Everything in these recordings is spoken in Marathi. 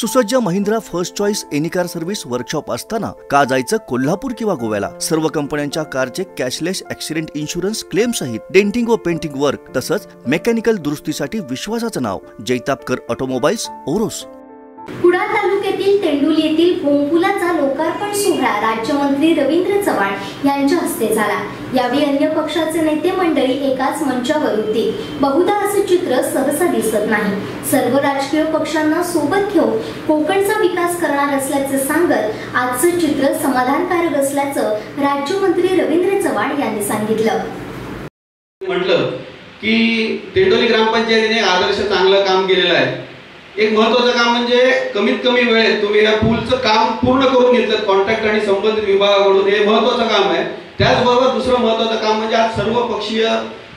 सुसज्ज Mahindra first choice any car service workshop असताना का जायचं कोल्हापूर किंवा गोव्याला? सर्व कंपन्यांच्या कारचे कॅशलेस ऍक्सिडेंट इन्शुरन्स क्लेम सहित डेंटिंग व पेंटिंग वर्क तसंच मेकॅनिकल दुरुस्तीसाठी विश्वासाचं नाव. जैतापकर ऑटोमोबाईल्स ओरोस. कुडाळ तेंडुल येथील भोंगपुलाचा लोकार्पण सोहळा राज्यमंत्री रवींद्र चव्हाण यांच्या हस्ते झाला. यावेळी अन्य पक्षाचे नेते मंडळी एकाच मंचावर होती. बहुधा असे चित्र सहसा दिसत नाही. सर्व राजकीय पक्षांना सोबत घेऊन कोकणचा विकास करणार असल्याचे सांगत आजचं चित्र समाधानकारक असल्याचं राज्यमंत्री रवींद्र चव्हाण यांनी सांगितलं. म्हटलं की तेंडोली ग्रामपंचायतीने आदर्श चांगलं काम केलेलं आहे. एक महत्वाचं काम म्हणजे कमीत कमी वेळेत तुम्ही या पूलचं काम पूर्ण करून घेतलं कॉन्ट्रॅक्ट आणि संबंधित विभागाकडून. हे महत्वाचं काम आहे. त्याचबरोबर दुसरं महत्वाचं काम म्हणजे आज सर्व पक्षीय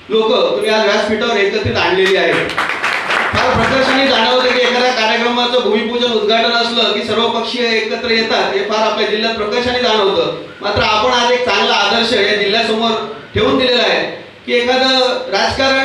लोक तुम्ही आज व्यासपीठावर एकत्रित आणलेली आहेत. फार प्रकर्षाने जाणवतं की एखाद्या कार्यक्रमाचं भूमिपूजन उद्घाटन असलं की सर्व पक्षीय एकत्र येतात हे फार आपल्या जिल्ह्यात प्रकर्षाने जाणवतं. मात्र आपण आज एक चांगला आदर्श या जिल्ह्यासमोर ठेवून दिलेला आहे की एखादं राजकारण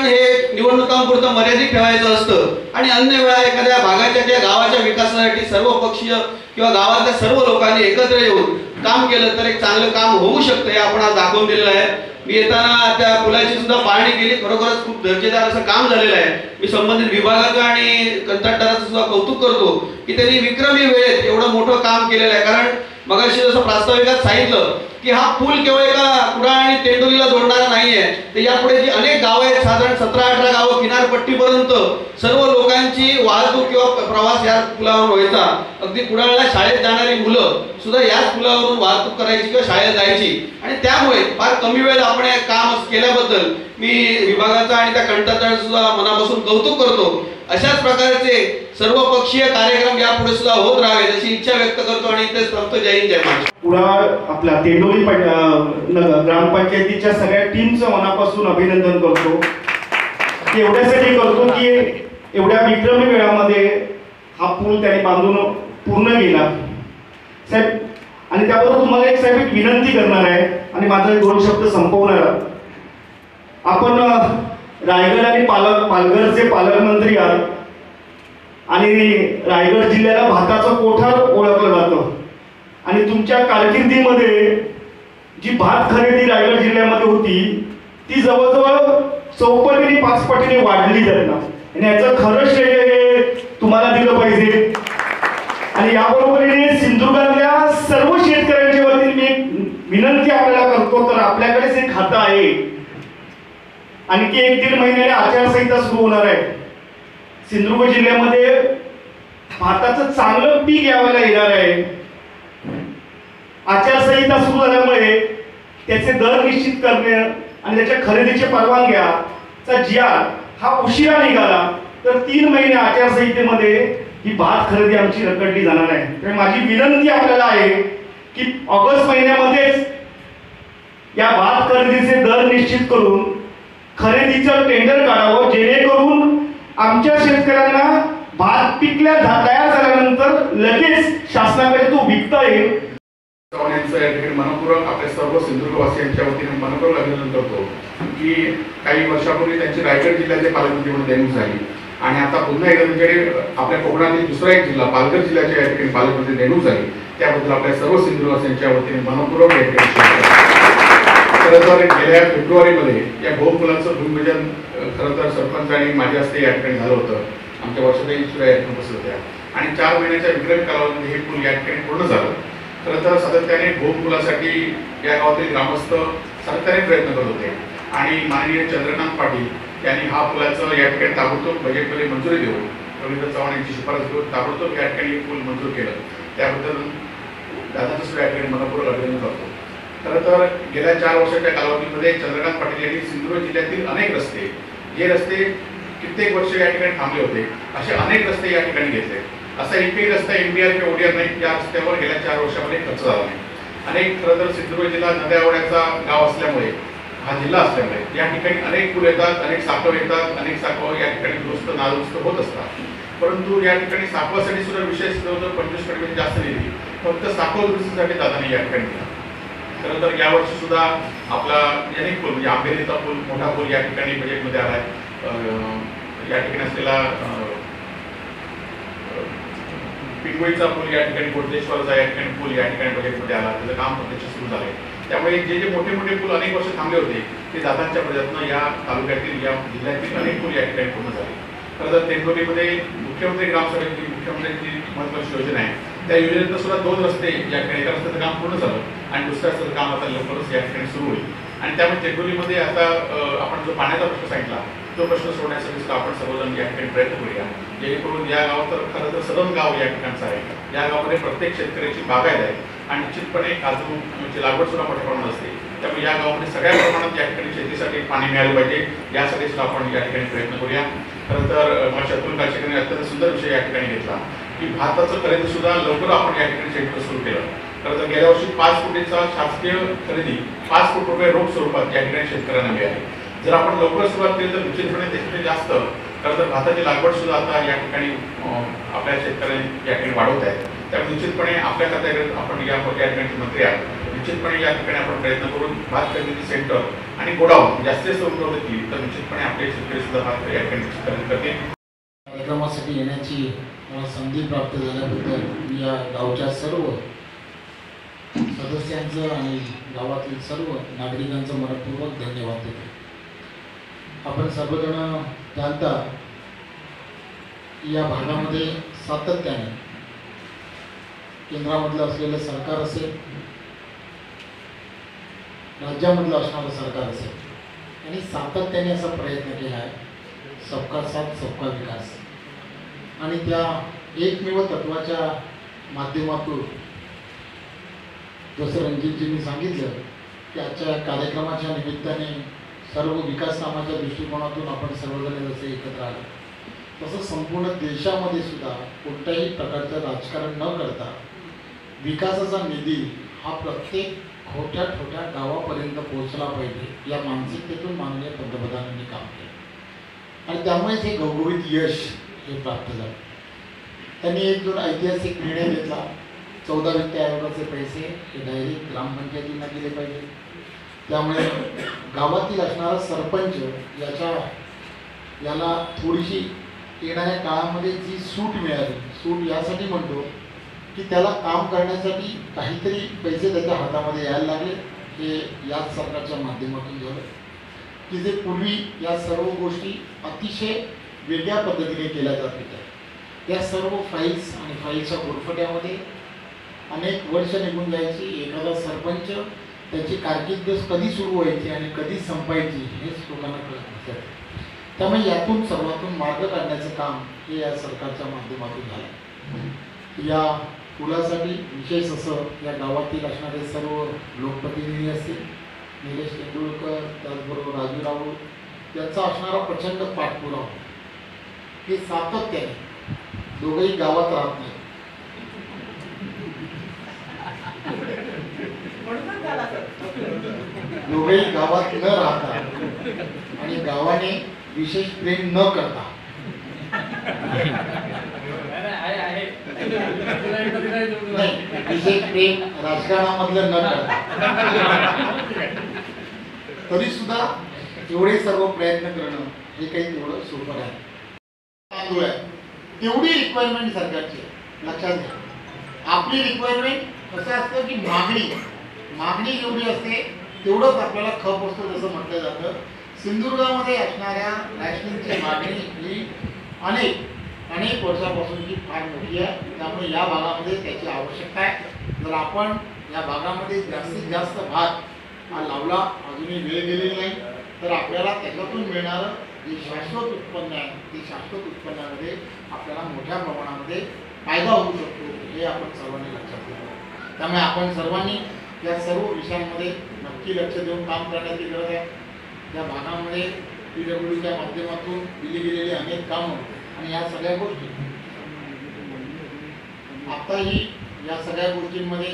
निवडणुकांपुरतं मर्यादित ठेवायचं असतं आणि अन्य वेळा एखाद्या भागाच्या किंवा गावाच्या विकासासाठी सर्व पक्षीय किंवा गावातल्या सर्व लोकांनी एकत्र येऊन काम केलं तर एक चांगलं काम होऊ शकतं हे आपण आज दाखवून दिलेलं आहे. मी येताना त्या पुलाची सुद्धा पाहणी केली. खरोखरच खूप दर्जेदार असं काम झालेलं आहे. मी संबंधित विभागाचं आणि कंत्राटदाराचं सुद्धा कौतुक करतो की त्यांनी विक्रमी वेळेत एवढं मोठं काम केलेलं आहे. कारण मगाशी जसं प्रास्ताविकात सांगितलं की हा पूल केवळ एका कुडाळ आणि तेंडोलीला जोडणारा नाहीये तर यापुढे जी अनेक गावं आहेत साधारण सतरा अठरा गावं किनारपट्टीपर्यंत सर्व लोकांची वाहतूक किंवा प्रवास या पुलावर व्हायचा. अगदी कुडाळला शाळेत जाणारी मुलं सुद्धा याच पुलावरून वाहतूक करायची किंवा शाळेत जायची. आणि त्यामुळे फार कमी वेळ आपण काम केल्याबद्दल मी विभागाचा आणि त्या कंटाचा सुद्धा मनापासून कौतुक करतो. अशाच प्रकारचे सर्व पक्षीय कार्यक्रम यापुढे सुद्धा होत राहावेत अशी इच्छा व्यक्त करतो आणि इथे संपतो जय हिंद जय महाराष्ट्र. आपल्या तेंडोली ग्रामपंचायतीच्या सगळ्या टीमचं मनापासून अभिनंदन करतो. ते एवढ्यासाठी करतो की एवढ्या विक्रमी वेळामध्ये हा पूल त्याने बांधून पूर्ण केला. साहेब आणि त्याबरोबर तुम्हाला एक साहेब एक विनंती करणार आहे आणि माझा दोन शब्द संपवणार आपण रायगड आणि पालक पालघरचे पालकमंत्री आहात. आणि रायगड जिल्ह्याला भाताचं कोठार ओळखलं जातं? आणि तुमच्या कारकिर्दीमध्ये जी भात खरेदी रायगड जिल्ह्यामध्ये होती ती जवळजवळ चौपटीने पाच पटीने वाढली त्यांना. आणि याचं खरं श्रेय हे तुम्हाला दिलं पाहिजे. आणि याबरोबरीने सिंधुदुर्गातल्या सर्व शेतकऱ्यांच्या वतीने मी विनंती आपल्याला करतो तर आपल्याकडेच एक खातं आहे. आणखी एक दीड महिन्याने आचारसंहिता सुरू होणार आहे. सिंधुदुर्ग जिल्ह्यामध्ये भाताचं चांगलं पीक यावेळेला येणार आहे. आचारसंहिता सुरू झाल्यामुळे त्याचे दर निश्चित करणे आणि त्याच्या खरेदीच्या परवानग्याचा जी आर हा उशिरा निघाला तर तीन महिने आचारसंहितेमध्ये ही भात खरेदी आमची रखडली जाणार आहे. तर माझी विनंती आपल्याला आहे की ऑगस्ट महिन्यामध्येच या भात खरेदीचे दर निश्चित करून खरेदीचं टेंडर काढावं जेणेकरून आमच्या शेतकऱ्यांना भात पिकल्या तयार झाल्यानंतर लगेच शासनाकडे तो विकता येईल. चव्हाण यांचं या ठिकाणी मनपूर्वक आपल्या सर्व सिंधुदुर्गवासियांच्या वतीने मनपूर्वक अभिनंदन करतो की काही वर्षापूर्वी त्यांची रायगड जिल्ह्याचे पालकमंत्री म्हणून नेमणूक झाली. आणि आता पुन्हा एकदा त्यांच्याकडे आपल्या कोकणातील दुसरा एक जिल्हा पालघर जिल्ह्याच्या या ठिकाणी पालकमंत्री नेमणूक झाली. त्याबद्दल आपल्या सर्व सिंधुदुर्गवासियांच्या वतीने मनपूर्वक या ठिकाणी खरं तर गेल्या फेब्रुवारीमध्ये या गोकुलाचं भूमिपूजन खरं तर सरपंच आणि माझ्या हस्ते या ठिकाणी झालं होतं. आमच्या वर्षाताई सुद्धा या ठिकाणी उपस्थित होत्या. आणि चार महिन्याच्या विक्रमी कालावधीमध्ये हे पूल या ठिकाणी पूर्ण झालं. खरं तर सातत्याने गोकुलासाठी या गावातील ग्रामस्थ सातत्याने प्रयत्न करत होते. आणि माननीय चंद्रकांत पाटील यांनी हा पुलाचं या ठिकाणी ताबडतोब बजेटमध्ये मंजुरी देऊन रवींद्र चव्हाण यांची शिफारस घेऊन ताबडतोब या ठिकाणी पूल मंजूर केलं. त्याबद्दल दादाचं सुद्धा या ठिकाणी मनपूर्वक अभिनंदन करतो. खरं तर गेल्या चार वर्षाच्या कालावधीमध्ये चंद्रकांत पाटील यांनी सिंधुदुर्ग जिल्ह्यातील अनेक रस्ते जे रस्ते कित्येक वर्ष या ठिकाणी थांबले होते असे अनेक रस्ते या ठिकाणी घेतले. असा एकही रस्ता एनडीआर किंवा ओडीआर नाही या रस्त्यावर गेल्या चार वर्षामध्ये खर्च झाला नाही. अनेक खरं तर सिंधुदुर्ग जिल्हा नद्या ओढ्याचा गाव असल्यामुळे हा जिल्हा असल्यामुळे या ठिकाणी अनेक पूल येतात अनेक साखव येतात अनेक साखव या ठिकाणी दुरुस्त नादुरुस्त होत असतात. परंतु या ठिकाणी साखवासाठी सुद्धा विशेष जवळजवळ पंचवीस कोटीपेक्षा जास्त निधी फक्त साखव दुरुस्तीसाठी दादाने या ठिकाणी दिला. खरं तर यावर्षी सुद्धा आपला अनेक पूल म्हणजे आंबेरीचा पूल मोठा पूल या ठिकाणी बजेटमध्ये आला आहे या ठिकाणी असलेला अं, पूल या ठिकाणी कोटेश्वरचा या ठिकाणी पूल या ठिकाणी बजेटमध्ये आला. त्याचं काम प्रत्यक्ष सुरू झालंय. त्यामुळे जे जे मोठे मोठे पूल अनेक वर्ष थांबले होते ते दादांच्या प्रयत्न या तालुक्यातील या जिल्ह्यातील अनेक पूल या ठिकाणी पूर्ण झाले. खरं तर तेंडोलीमध्ये मुख्यमंत्री ग्रामसभेची मुख्यमंत्र्यांची महत्वाची योजना आहे. त्या योजनेत सुद्धा दोन रस्ते या ठिकाणी एका रस्त्याचं काम पूर्ण झालं. आणि दुसऱ्या रस्त्याचं काम आता लवकरच या ठिकाणी सुरू होईल. आणि त्यामुळे तेंडोलीमध्ये आता आपण जो पाण्याचा प्रश्न सांगितला तो प्रश्न सोडण्यासाठी सुद्धा आपण सर्वजण या ठिकाणी प्रयत्न करूया. जेणेकरून या गावात तर खरं तर सदन गाव या ठिकाणचं आहे. या गावामध्ये प्रत्येक शेतकऱ्याची बागायत आहे आणि निश्चितपणे काजूची म्हणजे लागवड सुद्धा मोठ्या प्रमाणात असते. त्यामुळे या गावामध्ये सगळ्या प्रमाणात या ठिकाणी शेतीसाठी पाणी मिळालं पाहिजे. यासाठी सुद्धा आपण या ठिकाणी प्रयत्न करूया. खरं तर मला अतुल काशीकरांनी अत्यंत सुंदर विषय या ठिकाणी घेतला की भारताचं खरेदी सुद्धा लवकर आपण या ठिकाणी शेतकरी सुरू केलं. खरं तर गेल्या वर्षी पाच कोटीचा शासकीय खरेदी पाच कोटी रुपये रोख स्वरूपात या ठिकाणी शेतकऱ्यांना मिळाली. जर आपण लवकर सुरुवात केली तर निश्चितपणे त्याच्यामध्ये जास्त खरं तर भाताची लागवड सुद्धा आता या ठिकाणी आपल्या शेतकऱ्यांनी या ठिकाणी वाढवत आहे. त्यामुळे निश्चितपणे आपल्या खात्याकडे आपण या या ठिकाणी मंत्री आहात. निश्चितपणे या ठिकाणी आपण प्रयत्न करून भात खरेदी सेंटर आणि गोडाऊन जास्तीत जास्त उपलब्ध केली तर निश्चितपणे आपले शेतकरी सुद्धा भात या ठिकाणी खरेदी करतील. कार्यक्रमासाठी येण्याची मला संधी प्राप्त झाल्याबद्दल मी या गावच्या सर्व सदस्यांचं आणि गावातील सर्व नागरिकांचं मनपूर्वक धन्यवाद देतो. आपण सर्वजण जाणता या भागामध्ये सातत्याने केंद्रामधलं असलेलं सरकार असेल राज्यामधलं असणारं सरकार असेल आणि सातत्याने असा प्रयत्न केला आहे. सबका साथ सबका विकास. आणि त्या एकमेव तत्वाच्या माध्यमातून जसं रणजितजींनी सांगितलं की आजच्या कार्यक्रमाच्या निमित्ताने सर्व विकास कामाच्या दृष्टिकोनातून आपण सर्वजण जसे एकत्र आलो. तसं संपूर्ण देशामध्ये सुद्धा कोणत्याही प्रकारचं राजकारण न करता विकासाचा निधी हा प्रत्येक छोट्या छोट्या गावापर्यंत पोहोचला पाहिजे या मानसिकतेतून माननीय पंतप्रधानांनी काम केलं. आणि त्यामुळेच हे गौरवित यश हे प्राप्त झालं. त्यांनी एक दोन ऐतिहासिक निर्णय घेतला. चौदा व्यक्ती आयोगाचे पैसे हे डायरेक्ट ग्रामपंचायतींना दिले पाहिजे. त्यामुळे गावातील असणारा सरपंच याच्या याला थोडीशी येणाऱ्या काळामध्ये जी सूट मिळाली सूट यासाठी म्हणतो की त्याला काम करण्यासाठी काहीतरी पैसे त्याच्या हातामध्ये यायला लागले. हे याच सरकारच्या माध्यमातून झालं. की जे पूर्वी या सर्व गोष्टी अतिशय वेगळ्या पद्धतीने केल्या जात होत्या. या सर्व फाईल्स आणि फाईल्सच्या गुरफट्यामध्ये अनेक वर्ष निघून जायची एखादा सरपंच त्याची कारकिर्द कधी सुरू व्हायची आणि कधी संपायची हेच लोकांना कळत नसायचं त्यामुळे यातून सर्वातून मार्ग काढण्याचं काम हे या सरकारच्या माध्यमातून झालं. या पुलासाठी विशेष असं या गावातील असणारे सर्व लोकप्रतिनिधी असतील निलेश तेंडुलकर त्याचबरोबर राजू राऊत याचा असणारा प्रचंड पाठपुरावा. हे सातत्याने दोघंही गावात राहत नाही दोघेही गावात न राहता आणि गावाने विशेष प्रेम न करता. विशेष प्रेम राजकारणामधलं न करता. तरी सुद्धा एवढे सर्व प्रयत्न करणं हे काही तेवढं सोपं तांदूळ आहे तेवढी रिक्वायरमेंट सरकारची लक्षात घ्या. आपली रिक्वायरमेंट कसं असतं की मागणी. मागणी जेवढी असते तेवढंच आपल्याला खप असतो जसं म्हटलं जातं. सिंधुदुर्गामध्ये असणाऱ्या नॅशनलची मागणी ही अनेक अनेक वर्षापासूनची फार मोठी आहे. त्यामुळे या भागामध्ये त्याची आवश्यकता आहे. जर आपण या भागामध्ये जास्तीत जास्त भाग हा लावला अजूनही वेळ गेलेली नाही तर आपल्याला त्याच्यातून मिळणारं जे शाश्वत उत्पन्न आहे ते शाश्वत उत्पन्नामध्ये आपल्याला मोठ्या प्रमाणामध्ये फायदा होऊ शकतो हे आपण सर्वांनी लक्षात घेतलं त्यामुळे आपण सर्वांनी या सर्व विषयांमध्ये नक्की लक्ष देऊन काम करण्याची गरज आहे. त्या भागामध्ये पी डब्ल्यूच्या माध्यमातून दिली गेलेली अनेक कामं आणि या सगळ्या गोष्टी. आत्ताही या सगळ्या गोष्टींमध्ये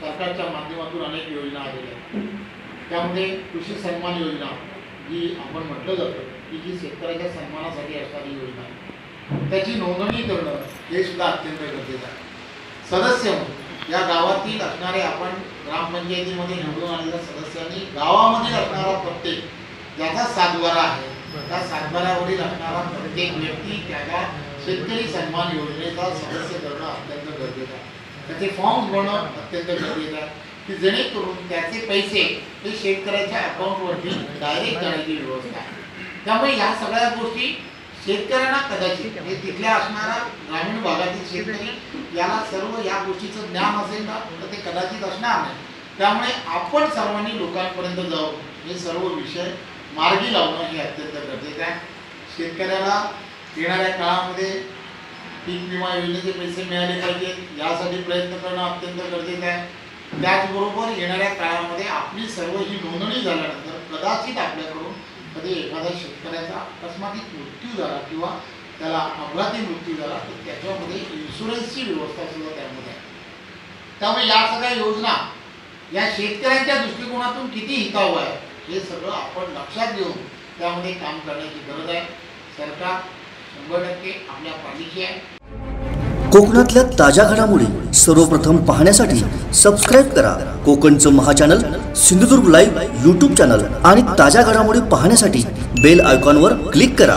सरकारच्या माध्यमातून अनेक योजना आलेल्या आहेत. त्यामध्ये कृषी सन्मान योजना जी आपण म्हटलं जातं की जी शेतकऱ्याच्या सन्मानासाठी असणारी योजना. आहे त्याची नोंदणी करणं हे सुद्धा अत्यंत गरजेचं आहे. सदस्य म्हणून या गावातील असणारे आपण ग्रामपंचायतीमध्ये निवडून आलेल्या सदस्यांनी गावामध्ये असणारा प्रत्येक ज्याचा सातबारा आहे त्या सातबाऱ्यावरील असणारा प्रत्येक व्यक्ती त्याला शेतकरी सन्मान योजनेचा सदस्य करणं अत्यंत गरजेचं आहे. त्याचे फॉर्म भरणं अत्यंत गरजेचं आहे की जेणेकरून त्याचे पैसे हे शेतकऱ्याच्या अकाउंटवरती डायरेक्ट जाण्याची व्यवस्था आहे. त्यामुळे ह्या सगळ्या गोष्टी शेतकऱ्यांना कदाचित हे तिथल्या असणारा ग्रामीण भागातील शेतकरी याला सर्व या गोष्टीचं ज्ञान असेल ना तर ते कदाचित असणार नाही. त्यामुळे आपण सर्वांनी लोकांपर्यंत जाऊन हे सर्व विषय मार्गी लावणं हे अत्यंत गरजेचं आहे. शेतकऱ्याला येणाऱ्या काळामध्ये पीक विमा योजनेचे पैसे मिळाले पाहिजेत यासाठी प्रयत्न करणं अत्यंत गरजेचं आहे. त्याचबरोबर येणाऱ्या काळामध्ये आपली सर्व ही नोंदणी झाल्यानंतर कदाचित आपल्याकडून कधी एखाद्या शेतकऱ्याचा अकस्मातिक मृत्यू झाला किंवा त्याला अपघाती मृत्यू झाला तर त्याच्यामध्ये इन्शुरन्सची व्यवस्था सुद्धा त्यामध्ये आहे. त्यामुळे या सगळ्या योजना या शेतकऱ्यांच्या दृष्टिकोनातून किती हितावं आहे हे सगळं आपण लक्षात घेऊन त्यामध्ये काम करण्याची गरज आहे. सरकार शंभर टक्के आपल्या पाठीशी आहे. कोकणातल्या ताज्या घडामोडी सर्वप्रथम पाहण्यासाठी सबस्क्राईब करा. कोकणचं महाचॅनल सिंधुदुर्ग लाईव्ह यूट्यूब चॅनल आणि ताज्या घडामोडी पाहण्यासाठी बेल आयकॉनवर क्लिक करा.